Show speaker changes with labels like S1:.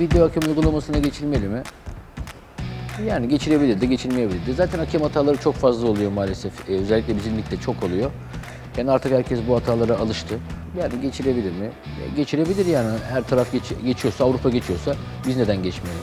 S1: Video hakem uygulamasına geçilmeli mi? Yani geçilebilirdi, geçilmeyebilirdi. Zaten hakem hataları çok fazla oluyor maalesef. Ee, özellikle bizim ligde çok oluyor. Yani artık herkes bu hatalara alıştı. Yani geçilebilir mi? E, Geçilebilir yani. Her taraf geç- geçiyorsa, Avrupa geçiyorsa biz neden geçmeyelim?